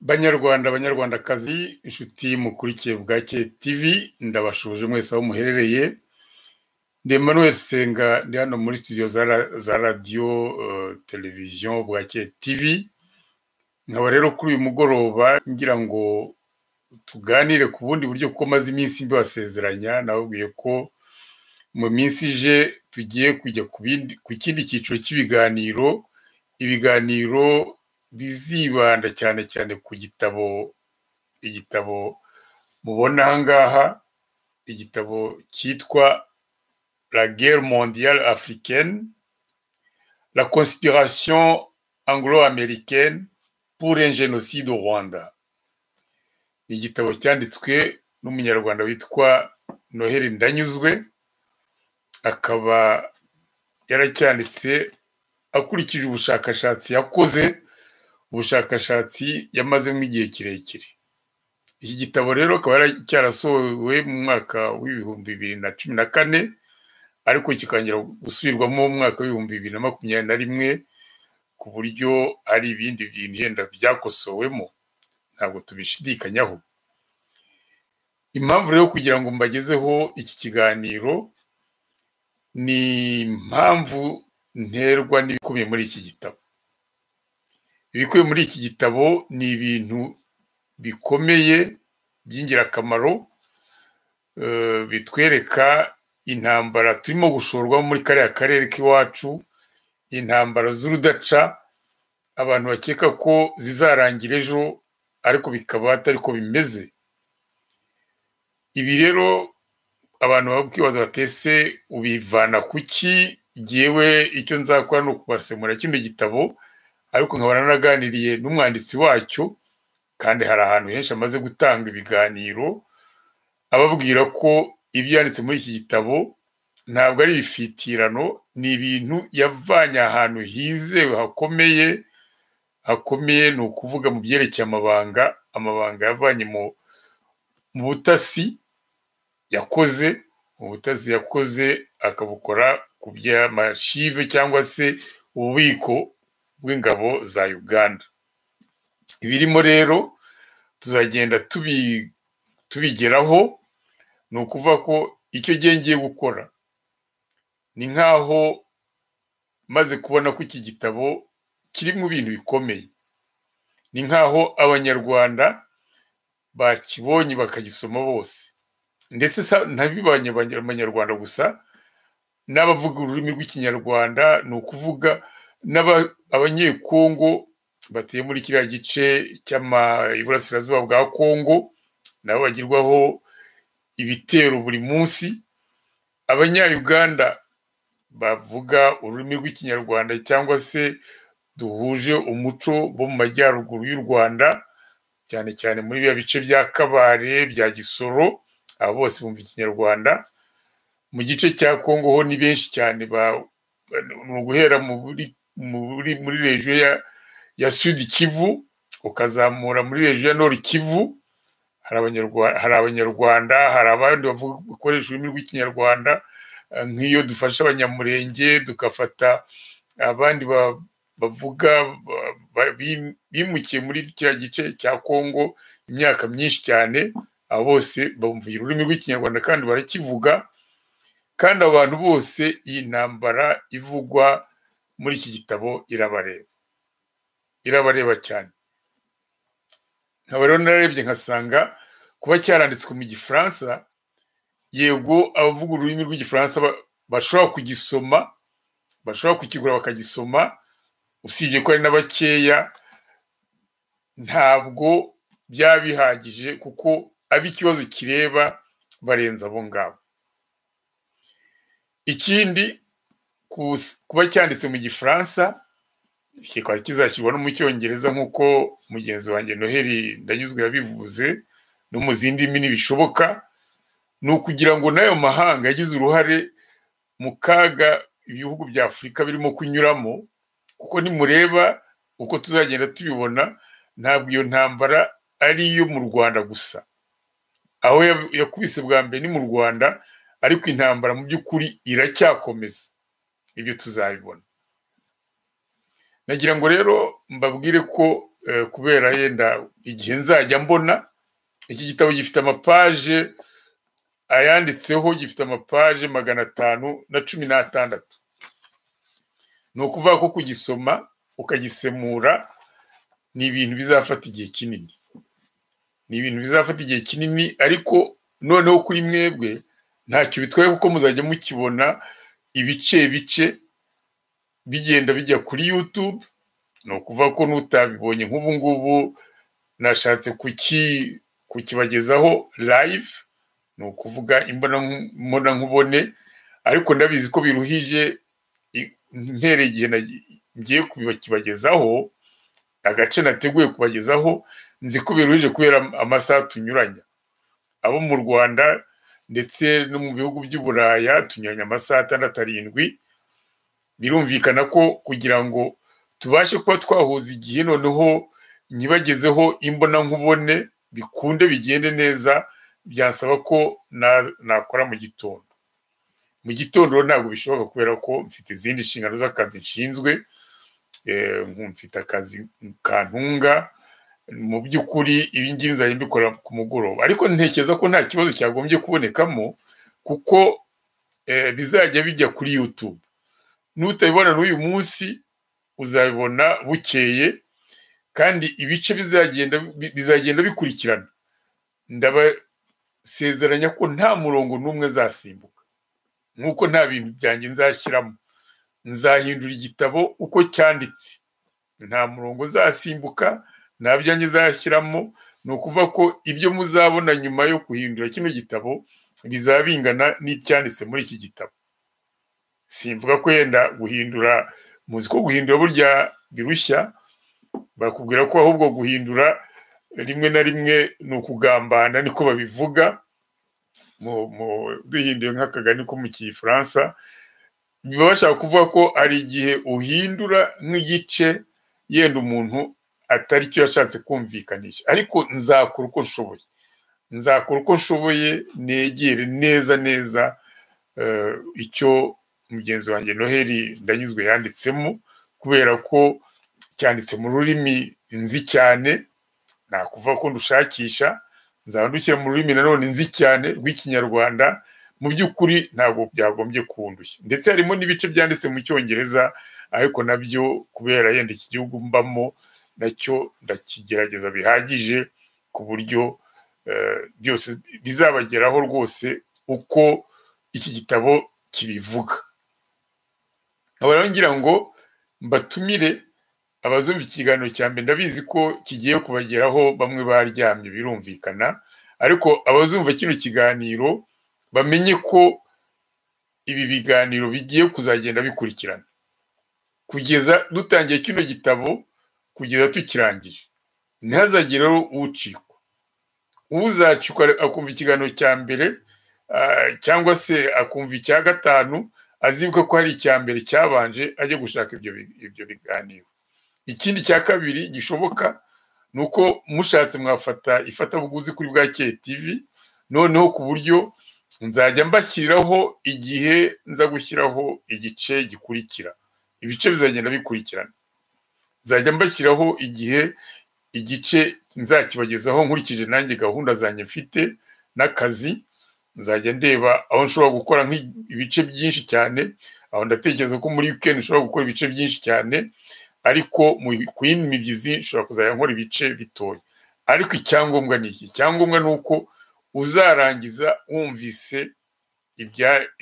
banyarwanda banyarwandakazi inshuti mukurikiye bwake tv ndabashuje mwese aho muherereye. Ndi Emmanuel senga ndi hano muri studio za ra- za radiyo eh, televiziyo bwake tv nkaba rero kuri uyu mugoroba ngira ngo tuganire ku bundi buryo kuko maze iminsi mbibasezeranya nababwiye ko mu minsi ije tugiye kujya ku kindi cyiciro cy'ibiganiro. Ibiganiro bizibanda cyane cyane ku gitabo igitabo mubona aha ngaha igitabo cyitwa la guerre mondiale africaine la conspiration anglo-américaine pour un génocide au rwanda. Ni igitabo cyanditswe n'umunyarwanda witwa noheli ndanyuzwe akaba yaracyanditse akurikije ubushakashatsi yakoze ubushakashatsi yamazemo igihe kirekire. Iki gitabo rero akaba cyarasohowe mu mwaka w'ibihumbi bibiri na cumi na kane ariko kikongera gusubirwamo mu mwaka w'ibihumbi bibiri na makumyabiri na rimwe ku buryo hari ibindi bintu yenda byakosowemo ntabwo tubishidikanyaho. Impamvu rero kugira ngo mbagezeho iki kiganiro ni impamvu nterwa n'ibikubiye muri iki gitabo. Ibikubiye muri iki gitabo ni ibintu bikomeye by'ingirakamaro eh, bitwereka intambara turimo gushorwamo muri kariya karere k'iwacu intambara z'urudaca abantu bakeka ko zizarangira ejo ariko bikaba atari ko bimeze. Ibi rero abantu bakwibaza batese ubivana ku ki? Jyewe icyo nzakora ni ukubasemura kino gitabo. Ariko nkaba naraganiriye n'umwanditsi wacyo kandi hari ahantu henshi amaze gutanga ibiganiro ababwira ko ibyo yanditse muri iki gitabo ntabwo ari ibifitirano ni ibintu yavanye ahantu hizewe hakomeye hakomeye ni ukuvuga mu byerekeye amabanga amabanga yavanye mu butasi yakoze mu butasi yakoze akabukora ku by'amashive cyangwa se ububiko bw'ingabo za uganda. Ibirimo rero tuzagenda tubi- tubigeraho ni ukuvuga ko icyo gihe ngiye gukora. Ni nk'aho maze kubona ko iki gitabo kiri mu bintu bikomeye. Ni nk'aho abanyarwanda bakibonye bakagisoma bose. Ndetse ntabibanye abanya- abanyarwanda gusa n'abavuga ururimi rw'ikinyarwanda ni ukuvuga abanyekongo batuye muri kiriya gice cy'iburasirazuba bwa kongo nabo bagirwaho ibitero buri munsi. Abanyayuganda bavuga ururimi rw'ikinyarwanda cyangwa se duhuje umuco bo mu majyaruguru y'u rwanda cyane cyane muri biriya bice bya kabare bya gisoro aba bose bumva ikinyarwanda. Mu gice cya kongo ho ni benshi cyane ni uguhera muri muri regiyo ya sud kivu ukazamura muri regiyo ya nord kivu. Hari abanyarwanda hari abandi bakoresha ururimi rw'ikinyarwanda eh, nk'iyo dufasha abanyamurenge tugafata abandi ba- bavuga ba- ba- bim- bimukiye muri kiriya gice cya kongo imyaka myinshi cyane. Abo bose bumvira ururimi rw'ikinyarwanda kandi barakivuga. Kandi abo bantu bose iyi ntambara ivugwa muri iki gitabo irabareba. Irabareba cyane. Nkaba rero nararebye nkasanga kuba cyaranditswe mu gifaransa yego abavuga ururimi rw'igifaransa ba- bashobora kugisoma bashobora kukigura bakagisoma usibye ko hari na bakeya ntabwo byaba bihagije kuko ab'ikibazo kireba barenze abo ngabo. Ikindi kuba cyanditse mu gifaransa kikaba kizashyirwa no mu cyongereza nk'uko mugenzi wanjye noheli ndanyuzwe yabivuze no mu zindi ndimi nibishoboka ni ukugira ngo n'ayo mahanga yagize uruhare mu kaga ibihugu bya afurika birimo kunyuramo kuko nimureba uko tuzagenda tubibona ntabwo iyo ntambara ari iyo mu rwanda gusa. Aho ya- yakubise bwa mbere ni mu rwanda ariko intambara mu by'ukuri iracyakomeza. Ibyo tuzabibona. Nagira ngo rero mbabwire ko eh, kubera yenda igihe nzajya mbona iki gitabo gifite amapaje ayanditseho gifite amapaje magana atanu na cumi n'atandatu. Ni ukuvuga ko kugisoma ukagisemura ni ibintu bizafata igihe kinini. Ni ibintu bizafata igihe kinini ariko noneho kuri mwebwe ntacyo bitwaye kuko muzajya mukibona ibice bice bigenda bijya kuri YouTube ni ukuvuga ko n'utabibonye nk'ubu ngubu nashatse kuki kukibagezaho live ni ukuvuga imbona nkubone ariko ndabizi ko biruhije mpereye igihe ngiye kubibagezaho agace nateguye kubagezaho nzi ko biruhije kubera amasaha tunyuranya. Abo mu rwanda ndetse no mu bihugu by'i buraya tunyuranya amasaha atandatu arindwi birumvikana ko kugira ngo tubashe kuba twahuza igihe noneho nyibagezeho imbonankubone bikunde bigende neza byasaba ko na- nakora mu gitondo. Mu gitondo ntabwo bishoboka kubera ko mfite izindi nshingano z'akazi nshinzwe eh, mfite akazi kantunga mu by'ukuri ibi ngibi nzajya mbikora ku mugoroba. Ariko ntekereza ko nta kibazo cyagombye kubonekamo kuko eh, bizajya bijya kuri YouTube. Nutabibona n'uyu munsi uzabibona bukeye kandi ibice bizagenda bi- bizagenda bikurikirana. Ndabasezeranya ko nta murongo n'umwe nzasimbuka nk'uko nta bintu byanjye nzashyiramo. Nzahindura igitabo uko cyanditse. Nta murongo nzasimbuka nta byanjye nzashyiramo ni ukuvuga ko ibyo muzabona nyuma yo guhindura kino gitabo bizaba bingana n'ibyanditse muri iki gitabo. Simvuga ko yenda guhindura muzi ko guhindura burya birushya bakubwira ko ahubwo guhindura rimwe na rimwe ni ukugambana niko babivuga. Duhinduye nk'akagani ko mu gifaransa biba bashaka kuvuga ko hari igihe uhindura nk'igice yenda umuntu atari cyo yashatse kumvikanisha ariko nzakora uko nshoboye nzakora uko nshoboye negere neza neza eh, icyo mugenzi wanjye noheli ndanyuzwe yanditsemo kubera ko cyanditse mu rurimi nzi cyane nakuvuga ko ndushakisha nzaba mu rurimi nanone nzi cyane rw'ikinyarwanda mu by'ukuri ntabwo byagombye kundushya ndetse harimo n'ibice byanditse mu cyongereza ariko na byo kubera yenda iki gihugu mbamo na cyo ndakigerageza bihagije ku buryo eh, byose bizabageraho rwose uko iki gitabo kibivuga. Nkaba ngira ngo mbatumire abazumva ikiganiro cya mbere ndabizi ko kigiye kubageraho bamwe baryamye birumvikana ariko abazumva kino kiganiro bamenye ko ibi biganiro bigiye kuzagenda bikurikirana. Kugeza dutangiye kino gitabo kugeza tukirangije ntihazagire rero ucikwa. Uzacikwa akumva ikiganiro cya mbere ah, cyangwa se akumva icya gatanu azibuka ko hari icya mbere cyabanje ajya gushaka ibyo bi- ibyo biganiro. Ikindi cya kabiri gishoboka ni uko mushatse mwafata ifatabuguzi kuri bwakeye tv noneho ku buryo nzajya mbashyiriraho igihe nza gushyiraho igice gikurikira. Ibice bizagenda bikurikirana. Nzajya mbashyiraho igihe igice nzakibagezaho nkurikije nanjye gahunda zanjye mfite n'akazi. Nzajya ndeba aho nshobora gukora nk'ibice byinshi cyane. Aho ndatekereza ko muri weekend nshobora gukora ibice byinshi cyane ariko mu- ku yindi mibyizi nshobora kuzajya nkora ibice bitoya. Ariko icyangombwa ni iki? Icyangombwa ni uko uzarangiza wumvise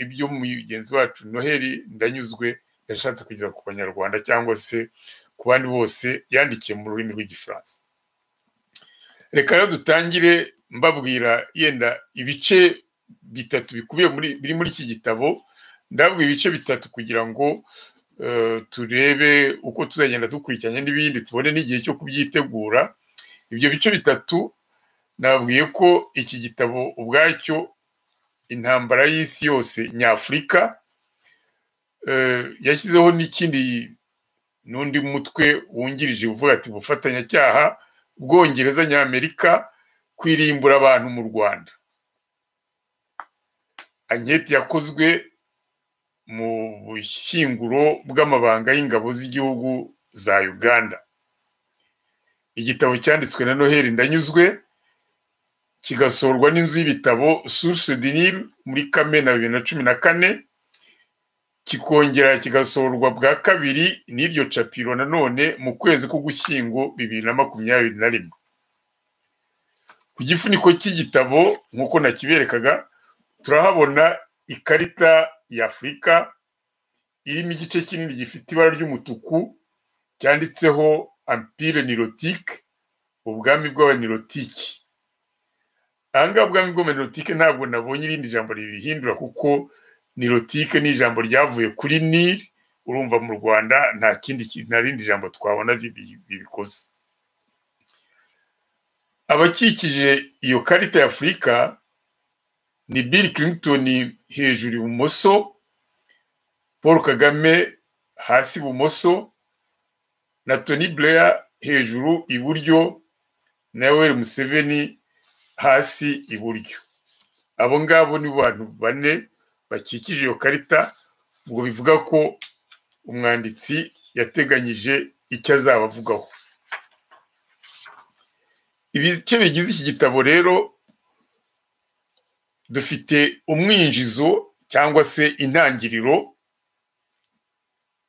ibyo mugenzi wacu noheli ndanyuzwe yashatse kugeza ku banyarwanda cyangwa se ku bandi bose yandikiye mu rurimi rw'igifaransa. Reka rero dutangire mbabwira yenda ibice bitatu bikubiye muri biri muri iki gitabo. Ndabwira ibice bitatu kugira ngo eh, turebe uko tuzagenda dukurikiranya n'ibindi tubone n'igihe cyo kubyitegura. Ibyo bice bitatu nababwiye ko iki gitabo ubwacyo intambara y'isi yose nyafurika eh, yashyizeho n'ikindi n'undi mutwe wungirije uvuga ati ubufatanyacyaha bwongereza nyamerika kwirimbura abantu mu rwanda. Anketi yakozwe mu bushyinguro bw'amabanga y'ingabo z'igihugu za uganda. Igitabo cyanditswe na noheli ndanyuzwe kigasorwa n'inzu y'ibitabo source Nil muri kamena bibiri na cumi na kane kikongera kigasorwa bwa kabiri n'iryo capiro nanone mu kwezi k'ugushyingo bibiri na makumyabiri na rimwe. Ku gifuniko cy'igitabo nk'uko nakiberekaga turahabona ikarita ya afurika irimo igice kinini gifite ibara ry'umutuku cyanditseho ampire nirotike ubwami bw'abanirotiki. Aha ngaha ubwami bw'abanirotike ntabwo nabonye irindi jambo ribihindura kuko nirotike ni ijambo ryavuye kuri nili urumva mu rwanda nta kindi nta rindi jambo twabona bibikoze abakikije iyo karita ya afurika ni bill clinton hejuru ibumoso paul kagame hasi ibumoso na tony blair hejuru iburyo na yoweri museveni hasi iburyo. Abo ngabo ni bantu bane bakikije iyo karita ubwo bivuga ko umwanditsi yateganyije icyo azaba avugaho. Ibice bigize iki gitabo rero dufite umwinjizo cyangwa se intangiriro.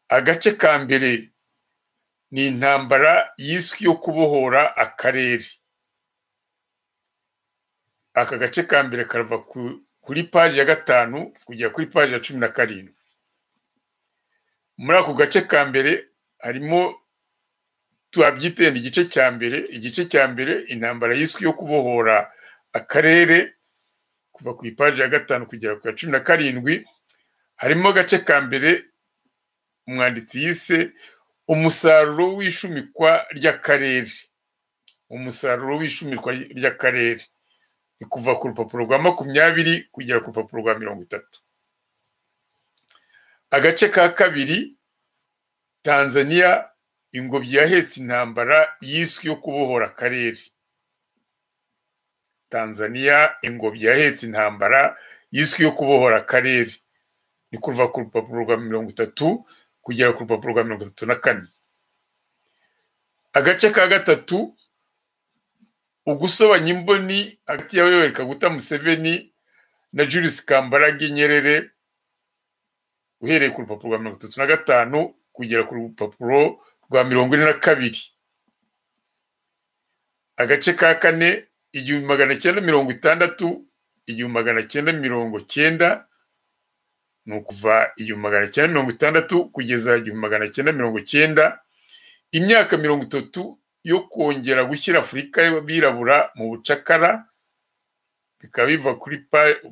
Agace ka mbere ni intambara y'isi yo kubohora akarere. Aka gace ka mbere karava kuri paji ya gatanu kugera kuri paji ya cumi na karindwi. Muri ako gace ka mbere harimo tuhabyitenda igice cya mbere. Igice cya mbere intambara y'isi yo kubohora akarere kuva ku ipaji ya gatanu kugera ku ya cumi na karindwi. Harimo agace ka mbere umwanditsi yise umusaruro w'ishumikwa ry'akarere. Umusaruro w'ishumikwa ry'akarere. Ni kuva ku rupapuro rwa makumyabiri kugera ku rupapuro rwa mirongo itatu. Agace ka kabiri tanzania ingobyi yahetse intambara y'isi yo kubohora akarere. Tanzania ingobyi yahetse intambara y'isi yo kubohora akarere. Ni kuva ku rupapuro rwa mirongo itatu kugera ku rupapuro rwa mirongo itatu na kane. Agace ka gatatu ugusobanya imboni hagati ya yoweri kaguta museveni na julius kambarage nyerere uhereye ku rupapuro rwa mirongo itatu na gatanu kugera ku rupapuro rwa mirongo ine na kabiri. Agace ka kane igihumbi magana cyenda mirongo itandatu igihumbi magana cyenda mirongo cyenda ni ukuva igihumbi magana cyenda mirongo itandatu kugeza igihumbi magana cyenda mirongo cyenda. Imyaka mirongo itatu yo kongera gushyira afurika y'abirabura mu bucakara bikaba biva kuri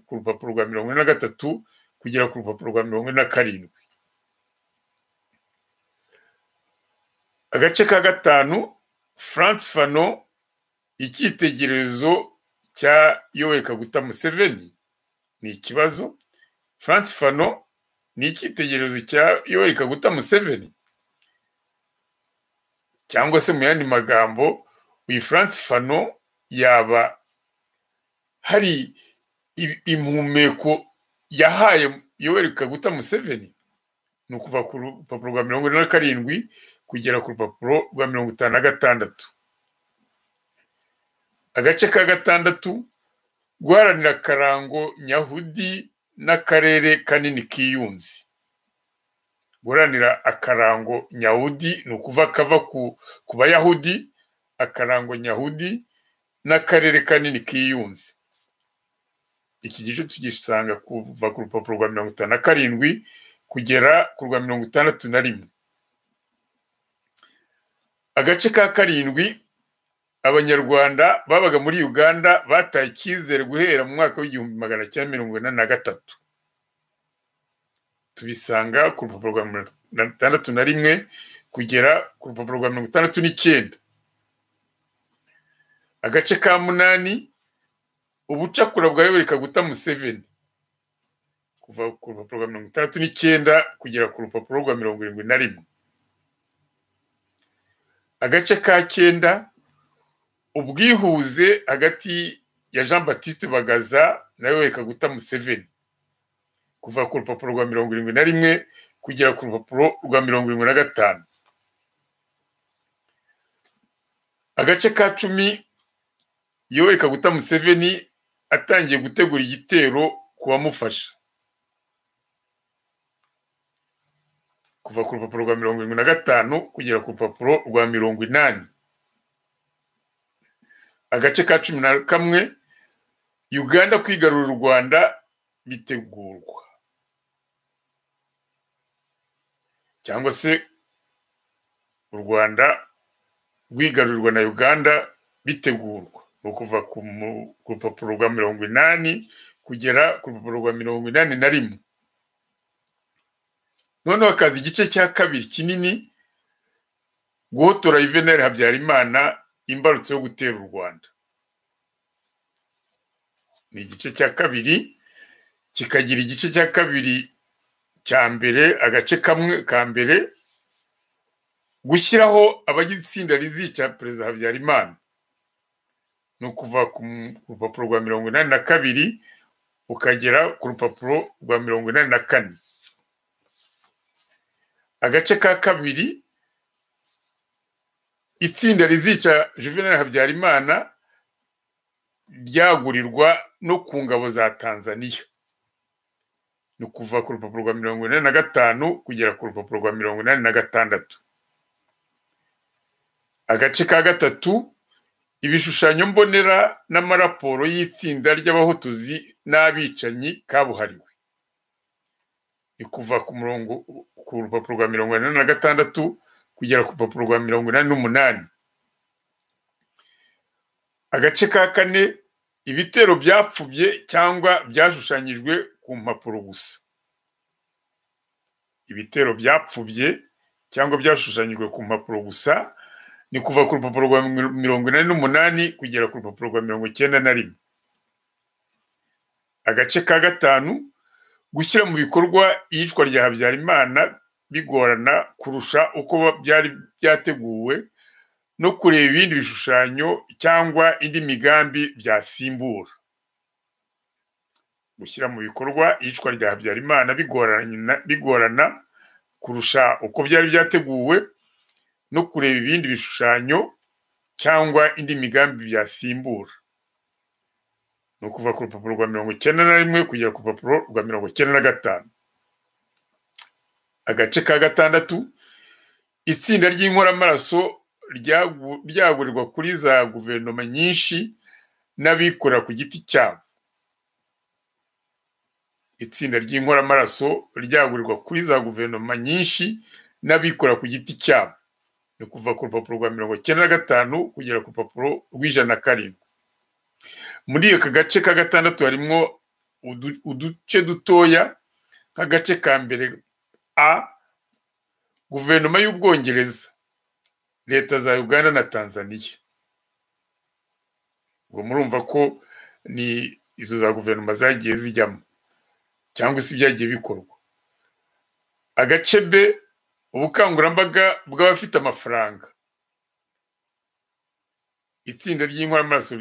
ku rupapuro rwa mirongo ine na gatatu kugera ku rupapuro rwa mirongo ine na karindwi. Agace ka gatanu france fano icyitegererezo cya yoweri kaguta museveni ni ikibazo. France fano ni icyitegererezo cya yoweri kaguta museveni. Cyangwa se mu yandi magambo uyu france fano yaba hari impumeko yahaye yoweri kaguta museveni? Ni ukuva ku rupapuro rwa mirongo ine na karindwi kugera ku rupapuro rwa mirongo itanu na gatandatu. Agace ka gatandatu guharanira akarango nyahudi n'akarere kanini kiyunze. Guharanira akarango nyahudi ni ukuva kava ku bayahudi akarango nyahudi n'akarere kanini kiyunze. Iki gice tugisanga kuva ku rupapuro rwa mirongo itanu na karindwi kugera ku rwa mirongo itandatu na rimwe. Agace ka karindwi abanyarwanda babaga muri uganda bataye icyizere guhera mu mwaka w'igihumbi magana cyenda mirongo ine na gatatu. Tubisanga ku rupapuro rwa mirongo itandatu na rimwe kugera ku rupapuro rwa mirongo itandatu n'icyenda. Agace ka munani ubucakura bwa yoweri kaguta museveni kuva ku rupapuro rwa mirongo itandatu n'icyenda kugera ku rupapuro rwa mirongo irindwi na rimwe. Agace ka cyenda ubwihuze hagati ya jean batiste bagaza na yoweri kaguta museveni kuva ku rupapuro rwa mirongo irindwi na rimwe kugera ku rupapuro rwa mirongo irindwi na gatanu. Agace ka cumi yoweri kaguta museveni atangiye gutegura igitero ku bamufasha. Kuva ku rupapuro rwa mirongo irindwi na gatanu kugera ku rupapuro rwa mirongo inani. Agace ka cumi na kamwe uganda kwigarurira u rwanda bitegurwa. Cyangwa se u rwanda rwigarurirwa na uganda bitegurwa. Ni ukuva ku rupapuro rwa mirongo inani kugera ku rupapuro rwa mirongo inani na rimwe. Noneho hakaza igice cya kabiri kinini guhotora yuvenali habyarimana imbarutso yo gutera u rwanda. Ni igice cya kabiri kikagira igice cya kabiri cya mbere agace kamwe ka mbere gushyiraho abagize itsinda rizica perezida habyarimana. Ni ukuva ku rupapuro rwa mirongo inani na kabiri ukagera ku rupapuro rwa mirongo inani na kane. Agace ka kabiri itsinda rizica juvenal habyarimana ryagurirwa no ku ngabo za tanzania. Ni ukuva ku rupapuro rwa mirongo inani na gatanu kugera ku rupapuro rwa mirongo inani na gatandatu. Agace ka gatatu ibishushanyo mbonera n'amaraporo y'itsinda ry'abahotozi n'abicanyi kabuhariwe. Ni kuva ku murongo ku rupapuro rwa mirongo inani na gatandatu kugera ku rupapuro rwa mirongo inani n'umunani. Agace ka kane ibitero byapfubye cyangwa byashushanyijwe ku mpapuro gusa. Ibitero byapfubye cyangwa byashushanyijwe ku mpapuro gusa ni kuva ku rupapuro rwa mirongo inani n'umunani kugera ku rupapuro rwa mirongo icyenda na rimwe. Agace ka gatanu gushyira mu bikorwa iyicwa rya habyarimana bigorana kurusha uko byari byateguwe no kureba ibindi bishushanyo cyangwa indi migambi byasimbura. Gushyira mu bikorwa iyicwa rya habyarimana bigorana kurusha uko byari byateguwe no kureba ibindi bishushanyo cyangwa indi migambi byasimbura. Ni ukuva ku rupapuro rwa mirongo icyenda na rimwe kugera ku rupapuro rwa mirongo icyenda na gatanu. Agace ka gatandatu itsinda ry'inkoramaraso ryagurirwa kuri za guverinoma nyinshi n'abikorera ku giti cyabo. Itsinda ry'inkoramaraso ryagurirwa kuri za guverinoma nyinshi n'abikorera ku giti cyabo. Ni kuva ku rupapuro rwa mirongo icyenda na gatanu kugera ku rupapuro rw'ijana na karindwi. Muri aka gace ka gatandatu harimo uduce dutoya nk'agace ka mbere a guverinoma y'ubwongereza leta za uganda na tanzania. Ubwo murumva ko ni izo za guverinoma zagiye zijyamo. Cyangwa se ibyagiye bikorwa. Agace b ubukangurambaga bw'abafite amafaranga. Itsinda ry'inkoramaraso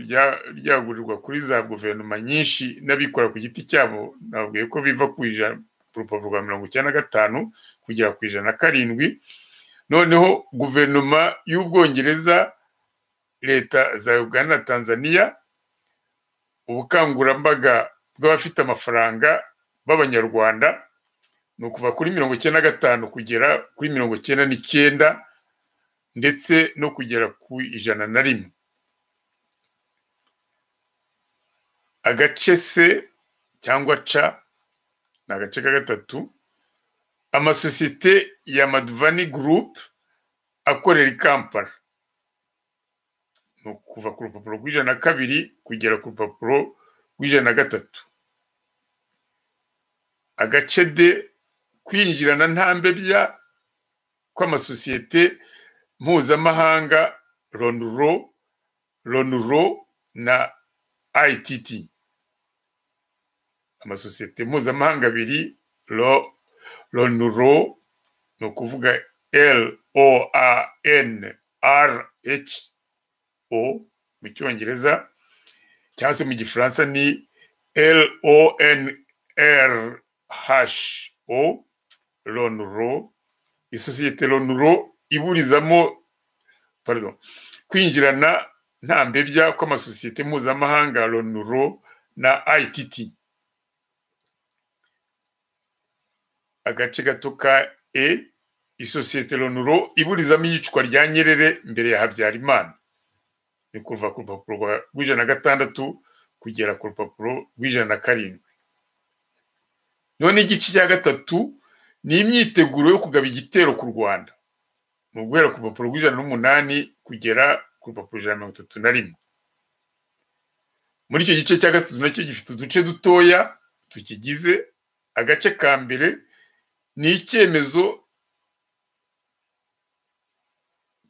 ryagurirwa kuri za guverinoma nyinshi n'abikora ku giti cyabo nabwiye ko biva ku ijana ku rupapuro rwa mirongo icyenda na gatanu kugera ku ijana na karindwi. Noneho guverinoma y'ubwongereza leta za uganda na tanzania ubukangurambaga bw'abafite amafaranga b'abanyarwanda ni ukuva kuri mirongo icyenda na gatanu kugera kuri mirongo icyenda n'icyenda ndetse no kugera ku ijana na rimwe. Agace se cyangwa ca ni agace ka gatatu. Amasosiyete ya maduvani gurupe akorera i kampala. Ni ukuva ku rupapuro rw'ijana na kabiri kugera ku rupapuro rw'ijana na gatatu. Agace de kwinjirana ntambe bya kw'amasosiyete mpuzamahanga ronuro ronuro na ITT amasosiyete mpuzamahanga abiri ronuro ni ukuvuga L O A N R H O mu cyongereza cyangwa se mu gifaransa ni L O N R H O ronuro isosiyete ronuro iburizamo kwinjirana nta mbebya kw'amasosiyete mpuzamahanga lonuro na ITT agace gato ka e isosiyete lonuro iburizamo iyicwa rya nyerere mbere ya habyarimana. Ni kuva ku rupapuro rw'ijana na gatandatu kugera ku rupapuro rw'ijana na karindwi. None igice cya gatatu ni imyiteguro yo kugaba igitero ku rwanda. Ni uguhera ku rupapuro rw'ijana n'umunani kugera ku rupapuro ijana na mirongo itatu na rimwe. Muri icyo gice cya gatatu na cyo gifite uduce dutoya tukigize. Agace ka mbere ni icyemezo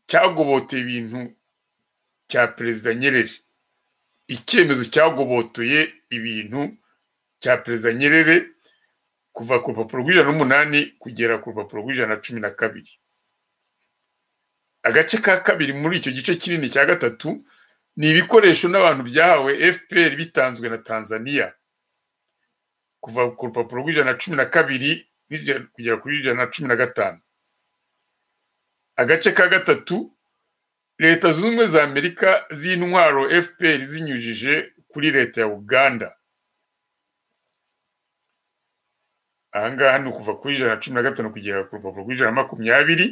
cyagoboteye ibintu cya perezida nyerere. Icyemezo cyagobotoye ibintu cya perezida nyerere kuva ku rupapuro rw'ijana n'umunani kugera ku rupapuro rw'ijana na cumi na kabiri. Agace ka kabiri muri icyo gice kinini cya gatatu ni ibikoresho n'abantu byahawe fpr bitanzwe na tanzania. Kuva ku rupapuro rw'ijana na cumi na kabiri kugera kuri ijana na cumi na gatanu. Agace ka gatatu leta zunze ubumwe za amerika z'intwaro fpr zinyujije kuri leta ya uganda. Ahangaha ni ukuva kuri ijana na cumi na gatanu kugera ku rupapuro rw'ijana na makumyabiri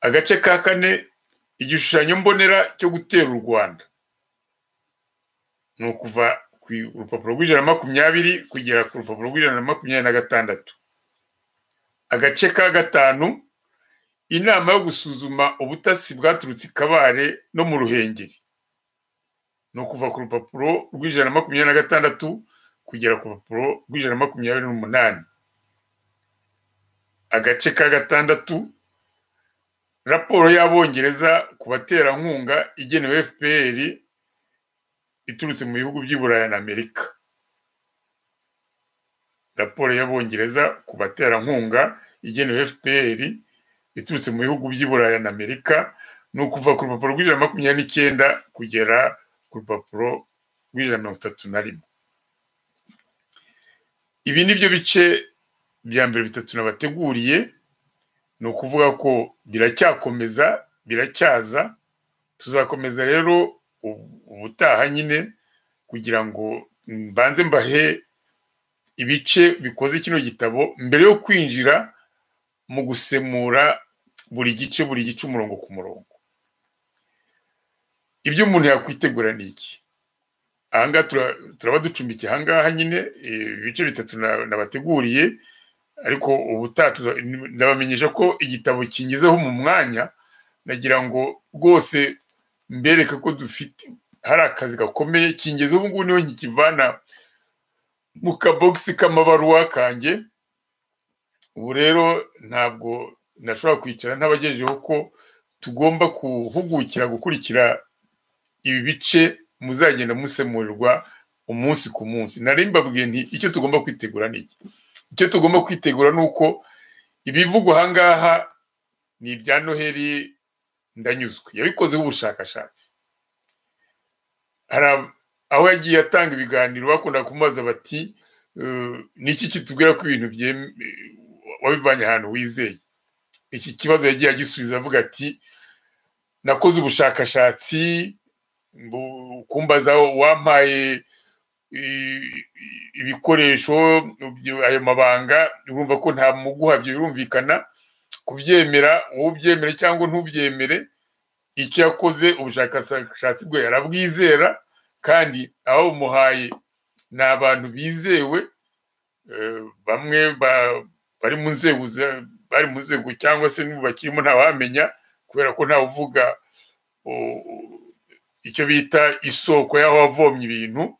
agace ka kane igishushanyo mbonera cyo gutera u rwanda. Ni ukuva ku rupapuro rw'ijana na makumyabiri kugera ku rupapuro rw'ijana na makumyabiri na gatandatu. Agace ka gatanu inama yo gusuzuma ubutasi bwaturutse i kabare no mu ruhengeri. Ni ukuva ku rupapuro rw'ijana na makumyabiri na gatandatu kugera ku rupapuro rw'ijana na makumyabiri n'umunani. Agace ka gatandatu raporo y'abongereza ku baterankunga igenewe fpr iturutse mu bihugu by'i burayi na amerika. Raporo y'abongereza ku baterankunga igenewe fpr iturutse mu bihugu by'i burayi na amerika ni ukuva ku rupapuro rw'ijana na makumyabiri n'icyenda kugera ku rupapuro rw'ijana na mirongo itatu na rimwe. Ibi ni byo bice bya mbere bitatu nabateguriye ni ukuvuga ko biracyakomeza biracyaza tuzakomeza rero ubutaha nyine kugira ngo mbanze mbahe ibice bikoze kino gitabo mbere yo kwinjira mu gusemura buri gice buri gice umurongo ku murongo. Ibyo umuntu yakwitegura ni iki? Ahangaha turaba ducumbikiye ahangaha nyine ibice bitatu nabateguriye ariko ubutaha ndabamenyesha ko igitabo kingezeho mu mwanya nagira ngo rwose mbereke ko dufite hari akazi gakomeye kingezeho ubu ngubu ni ho nkikivana mu kabogisi k'amabaruwa kanjye. Ubu rero ntabwo nashobora kwicara ntabagejejeho ko tugomba guhugukira gukurikira ibi bice muzagenda musemurirwa umunsi ku munsi. Nari mbabwiye nti icyo tugomba kwitegura ni iki? Icyo tugomba kwitegura ni uko ibivugwa ahangaha ni ibya noheli ndanyuzwe. Yabikozeho ubushakashatsi. Aho yagiye atanga ibiganiro bakunda kumubaza bati ni iki kitubwira ko ibintu wabivanye ahantu wizeye? Iki kibazo yagiye agisubiza avuga ati nakoze ubushakashatsi kumbaza wampaye ibikoresho ayo mabanga urumva ko nta muguhabye birumvikana kubyemera ubyemere cyangwa ntubyemere icyo yakoze ubushakashatsi bwe yarabwizera kandi aho umuhaye ni abantu bizewe bamwe bari mu nzego bari mu nzego cyangwa se bakirimo ntawamenya kubera ko ntawe uvuga icyo bita isoko y'aho wavomye ibintu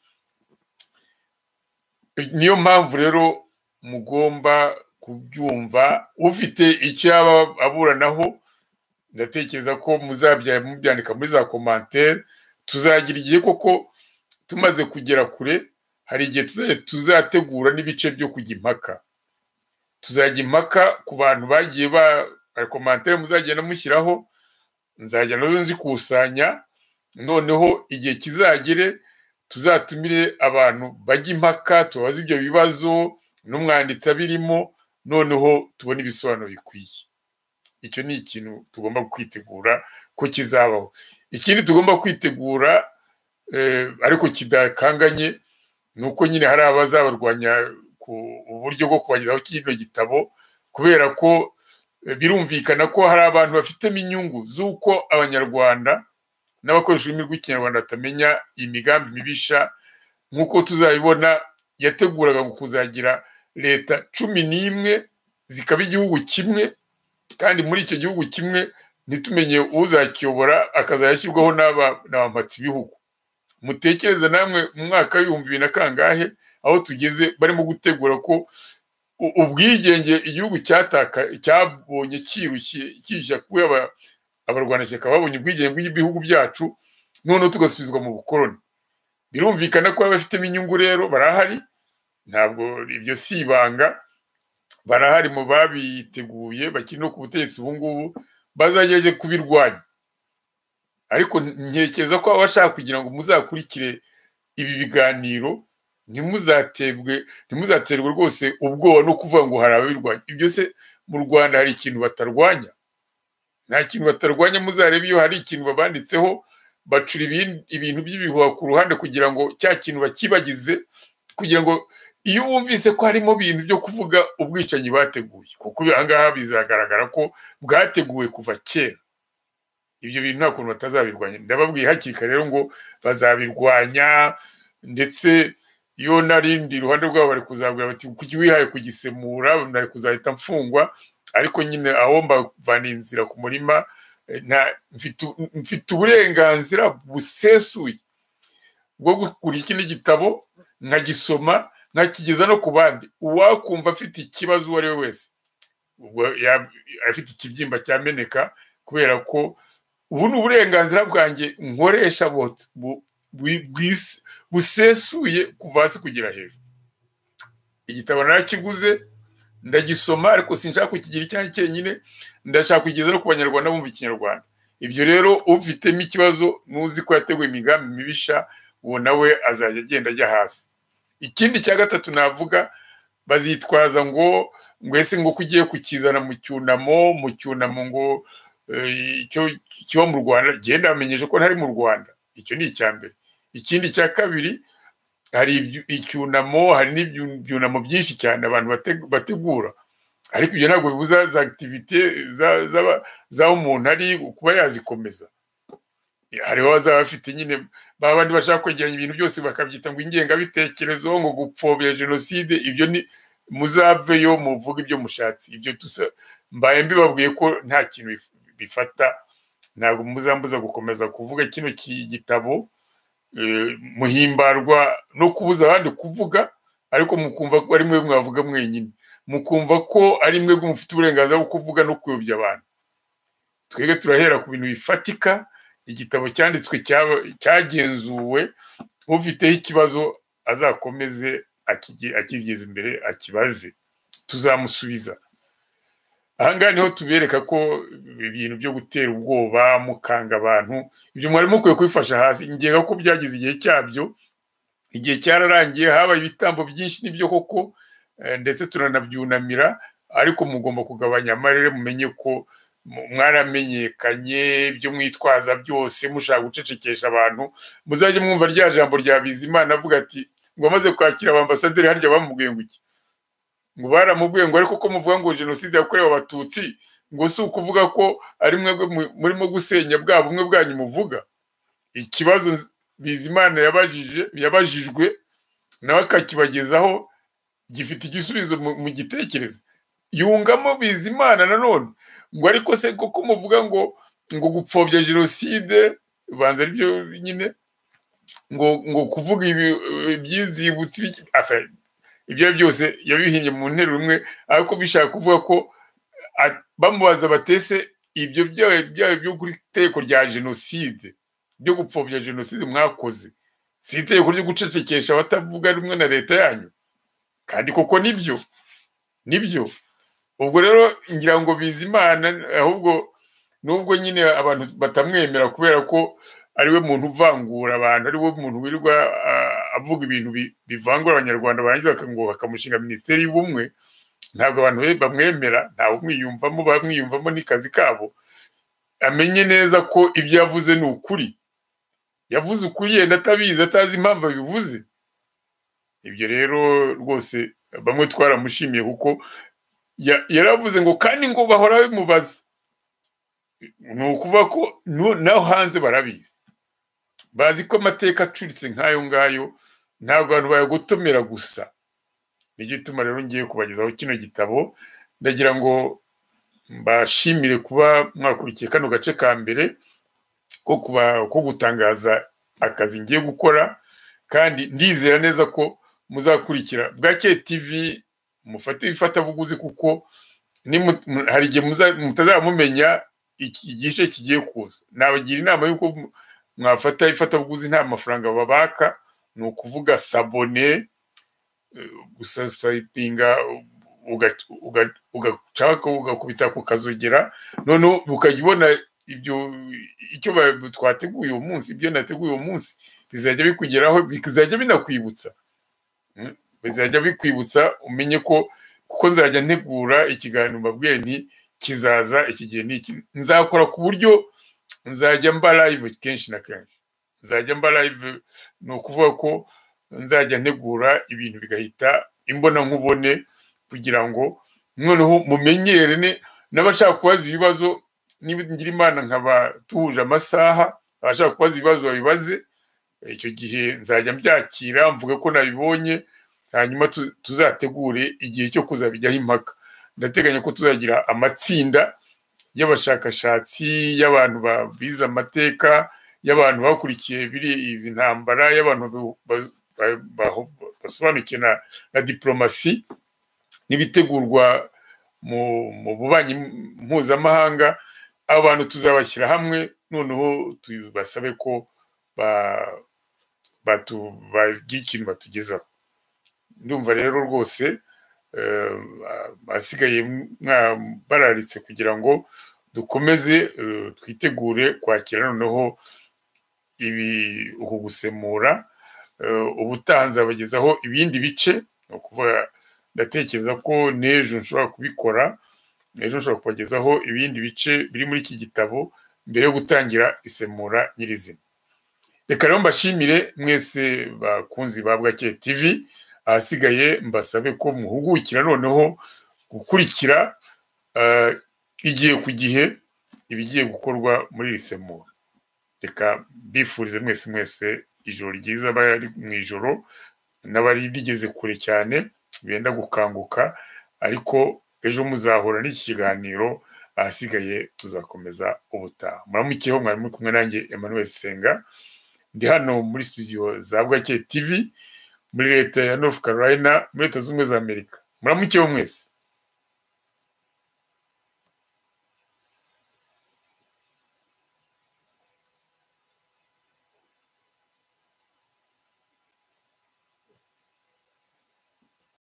niyo mpamvu rero mugomba kubyumva ufite icyo yaba aburanaho ndatekereza ko mubyandika muri za komantere tuzagira igihe koko tumaze kugera kure hari igihe tuzategura n'ibice byo kujya impaka. Tuzajya impaka ku bantu bagiye ba komantere muzagenda mushyiraho nzajya na zo nzikusanya noneho igihe kizagere tuzatumire abantu bajya impaka tubabaze ibyo bibazo n'umwanditsi abirimo noneho tubone ibisobanuro bikwiye. Icyo ni ikintu tugomba kwitegura ko kizabaho. Ikindi tugomba kwitegura ariko kidakanganye ni uko nyine hari abazabarwanya ku buryo bwo kubagezaho kino gitabo kubera ko birumvikana ko hari abantu bafitemo inyungu z'uko abanyarwanda n'abakoresha ururimi rw'ikinyarwanda batamenya imigambi mibisha nk'uko tuzabibona yateguraga kuzagira leta cumi n'imwe zikaba igihugu kimwe kandi muri icyo gihugu kimwe ntitumenye uzakiyobora akazajya ashyirwaho n'abampatsi ibihugu mutekereze namwe mu mwaka w'ibihumbi bibiri na kangahe aho tugeze barimo gutegura ko ubwigenge igihugu cyabonye kirushye kubera abarwanashyaka babonye ubwigenge bw'ibihugu byacu noneho tugasubizwa mu bukoroni birumvikana ko abafitemo inyungu rero barahari ntabwo ibyo si ibanga. Barahari mu babiteguye bakiri no ku butegetsi ubu ngubu bazajya kubirwanya. Ariko ntekereza ko baba bashaka kugira ngo muzakurikire ibi biganiro ntimuzaterwe ntimuzaterwe rwose ubwoba no kuvuga ngo hari ababirwanya. Ibyo se mu rwanda hari ikintu batarwanya? Nta kintu batarwanya muzarebe iyo hari ikintu babanditseho bacura ibintu by'ibihuha ku ruhande kugira ngo cya kintu bakibagize kugira ngo iyo wumvise ko harimo ibintu byo kuvuga ubwicanyi bateguye. Kuko aha ngaha bizagaragara ko bwateguwe kuva kera. Ibyo bintu nta kuntu batazabirwanya. Ndababwiye hakiri kare rero ngo bazabirwanya ndetse iyo narindi iruhande rwabo bari kuzabwira bati kuki wihaye kugisemura? Nari kuzahita mfungwa. Ariko nyine aho mbavana inzira ku murima mfite uburenganzira busesuye bwo kugura ikindi gitabo nkagisoma nkakigeza no ku bandi. Uwakumva afite ikibazo uwo ari we wese afite ikibyimba cyameneka kubera ko ubu ni uburenganzira bwanjye nkoresha busesuye kuva hasi kugera hejuru. Igitabo narakiguze ndagisoma ariko sinshaka kukigira icyanjye cyenyine. Ndashaka kugeza ku banyarwanda bumva ikinyarwanda. Ibyo rero ufitemo ikibazo nuzi ko yateguye imigambi mibisha uwo nawe azajya agenda ajya hasi. Ikindi cya gatatu navuga bazitwaza ngo ngo ese ngo ko ugiye kukizana mu cyunamo mu cyunamo ngo icyo kiba mu rwanda? Genda bamenyesha ko ntari mu rwanda. Icyo ni icya mbere. Ikindi cya kabiri hari icyunamo hari n'ibyunamo byinshi cyane abantu bategura. Ariko ibyo ntabwo bibuza za akitivite z'aho umuntu ari kuba yazikomeza. Hariho abazaba bafite nyine baba bandi bashaka kwegeranya ibintu byose bakabyita ngo ingengabitekerezo ngo gupfobya jenoside ibyo ni muzaveyo muvuga ibyo mushatse. Ibyo mbaye mbibabwiye ko nta kintu bifata ntabwo muzambuza gukomeza kuvuga kino gitabo. Muhimbarwa no kubuza abandi kuvuga ariko mukumva ko ari mwe mwavuga mwenyine. Mukumva ko ari mwe mufite uburenganzira bwo kuvuga no kuyobya abantu. Twebwe turahera ku bintu bifatika igitabo cyanditswe cyagenzuwe ufiteho ikibazo azakomeze akigeza imbere akibaze. Tuzamusubiza. Ahangaha ni ho tubereka ko ibintu byo gutera ubwoba mukanga abantu ibyo mwari mukwiye kubifasha hasi. Ingenga ko byagize igihe cyabyo igihe cyararangiye habaye ibitambo byinshi n'ibyo koko ndetse turanabyunamira ariko mugomba kugabanya amarere mumenye ko mwaramenyekanye ibyo mwitwaza byose mushaka gucecekesha abantu muzajye mwumva rya jambo rya bizimana avuga ati ngo amaze kwakira abambasaderi harya bamubwiye ngo iki ngo baramubwiye ngo ariko ko muvuga ngo jenoside yakorewe abatutsi ngo si ukuvuga ko ari mwebwe murimo gusenya bwa bumwe bwanyu muvuga ikibazo bizimana yabajije yabajijwe nawe akakibagezaho gifite igisubizo mu gitekerezo. Yungamo bizimana nanone ngo ariko se koko muvuga ngo ngo gupfobya jenoside ubanza ari byo nyine? Ngo ngo kuvuga ibyizibutsi ibyo byose yabihinye mu nteruro imwe ariko bishaka kuvuga ko bamubaza batese ibyo byayo byo kuri itegeko rya jenoside byo gupfobya jenoside mwakoze? Si itegeko ryo gucecekesha abatavuga rumwe na leta yanyu? Kandi koko ni byo ni byo. Ubwo rero ngira ngo bizimana ahubwo nubwo nyine abantu batamwemera kubera ko ari we muntu uvangura abantu ari we muntu wirirwa avuga ibintu bivangura abanyarwanda barangiza ngo bakamushinga minisiteri y'ubumwe ntabwo abantu bamwemera ntawe umwiyumvamo bamwiyumvamo n'ikazi kabo. Amenye neza ko ibyo yavuze ni ukuri. Yavuze ukuri yenda atabizi atazi impamvu abivuze. Ibyo rero rwose bamwe twaramushimiye kuko ya- yaravuze ngo kandi ngo bahora bimubaza ni ukuvuga ko naho hanze barabizi. Bazi ko amateka acuritse nk'ayo ngayo ntabwo abantu bayagotomera gusa. Nicyo gituma rero ngiye kubagezaho kino gitabo ndagira ngo mbashimire kuba mwakurikiye kano gace ka mbere ko gutangaza akazi ngiye gukora kandi ndizera neza ko muzakurikira. Bwake tv mufate ifatabuguzi kuko hari igihe mutazamumenya iki gice kigiye kuza. Nabagira inama y'uko mwafata ifatabuguzi nta mafaranga babaka ni ukuvuga sabone gusasipinga ugacaka ugakubita ku kazogera noneho ukajya ubona ibyo icyo twateguye uwo munsi ibyo nateguye uwo munsi bizajya bikugeraho bizajya binakwibutsa. Mm, bizajya bikwibutsa umenye ko kuko nzajya ntegura ikiganiro mbabwiye nti kizaza iki gihe n'iki nzakora ku buryo nzajya mba live kenshi na kenshi. Nzajya mba live ni ukuvuga ko nzajya ntegura ibintu bigahita imbona nkubone kugira ngo noneho mumenyere n'abashaka kubaza ibibazo niba ngira imana nkaba tuhuje amasaha abashaka kubaza ibibazo babibaze icyo gihe nzajya mbyakira mvuga ko nabibonye hanyuma tu- tuzategure igihe cyo kuzabijyaho impaka. Ndateganya ko tuzagira amatsinda y'abashakashatsi y'abantu ba- bize amateka y'abantu bakurikiye biri izi ntambara y'abantu ba- ba- ba- basobanukiwe na, diplomasi n'ibitegurwa mu, bubanyi mpuzamahanga abo bantu tuzabashyira hamwe noneho tubasabe ko bagira ikintu batugezaho. Ndumva rero rwose ahasigaye mwa- bararitse kugira ngo dukomeze eh, twitegure kwakira noneho ibi uku gusemura eh, ubutaha nzabagezaho ibindi bice ni ukuvuga ndatekereza ko n'ejo nshobora kubikora ejo nshobora kubagezaho ibindi bice biri muri iki gitabo mbere yo gutangira isemura nyirizina. Reka rero mbashimire mwese bakunzi ba bwake tv ahasigaye mbasabe ko muhugukira noneho gukurikira eh, igihe ku gihe ibigiye gukorwa muri iri semura reka mbifurize mwese mwese ijoro ryiza bari mu ijoro n'abari rigeze kure cyane benda gukanguka ariko ejo muzahura n'iki kiganiro ahasigaye tuzakomeza ubutaha. Muramukeho mwari muri kumwe nanjye Emmanuel Senga. Ndi hano muri studio za Bwake TV muri leta ya North Carolina muri leta zunze ubumwe za Amerika. Muramukeho mwese